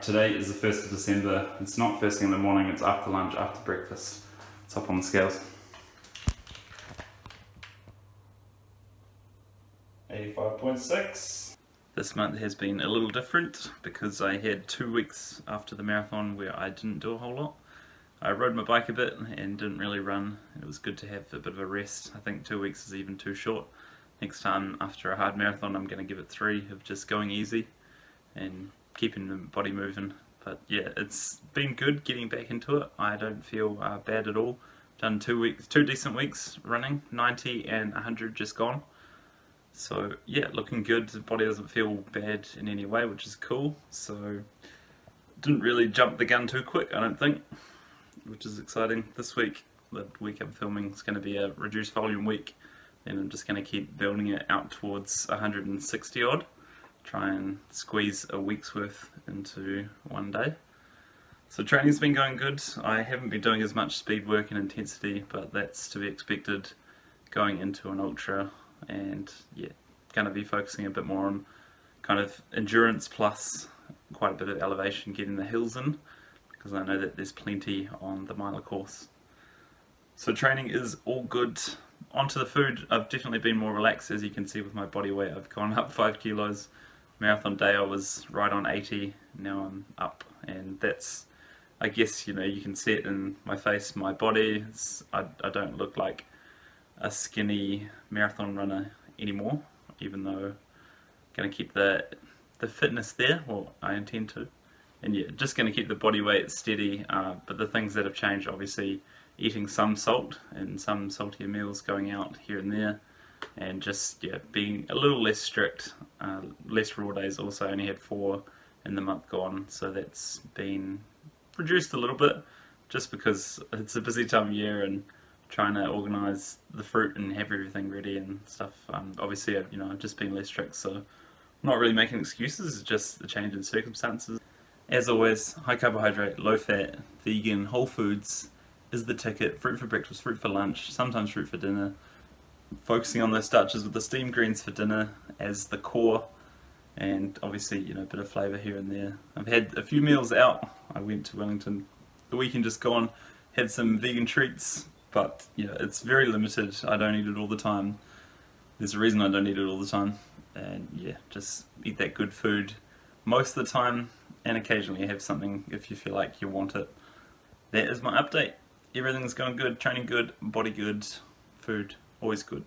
Today is the 1st of December. It's not first thing in the morning, it's after lunch, after breakfast. Let's hop on the scales. 85.6. This month has been a little different because I had two weeks after the marathon where I didn't do a whole lot. I rode my bike a bit and didn't really run. It was good to have a bit of a rest. I think two weeks is even too short. Next time after a hard marathon I'm going to give it three of just going easy and keeping the body moving. But yeah, it's been good getting back into it. I don't feel uh, bad at all. Done two weeks, two decent weeks running, 90 and 100 just gone. So yeah, looking good. The body doesn't feel bad in any way, which is cool. So didn't really jump the gun too quick, I don't think, which is exciting. This week, the week I'm filming, is going to be a reduced volume week, and I'm just going to keep building it out towards 160 odd try and squeeze a week's worth into one day. So training's been going good. I haven't been doing as much speed work and intensity, but that's to be expected going into an ultra and yeah, going to be focusing a bit more on kind of endurance plus quite a bit of elevation getting the hills in because I know that there's plenty on the miler course. So training is all good. Onto the food, I've definitely been more relaxed as you can see with my body weight. I've gone up 5 kilos marathon day I was right on 80, now I'm up and that's I guess you know you can see it in my face, my body, I, I don't look like a skinny marathon runner anymore even though I'm going to keep the, the fitness there, well I intend to. And yeah just going to keep the body weight steady. Uh, but the things that have changed obviously eating some salt and some saltier meals going out here and there and just yeah being a little less strict uh, less raw days also only had four in the month gone so that's been reduced a little bit just because it's a busy time of year and trying to organize the fruit and have everything ready and stuff. Um, obviously I've, you know I've just been less strict so I'm not really making excuses it's just the change in circumstances. As always high carbohydrate low fat vegan whole foods is the ticket. Fruit for breakfast fruit for lunch sometimes fruit for dinner focusing on those starches with the steamed greens for dinner as the core and obviously you know a bit of flavour here and there. I've had a few meals out. I went to Wellington the weekend just gone, had some vegan treats but yeah it's very limited. I don't eat it all the time. There's a reason I don't eat it all the time and yeah just eat that good food most of the time and occasionally have something if you feel like you want it. That is my update. Everything's going good, training good, body good, food always good.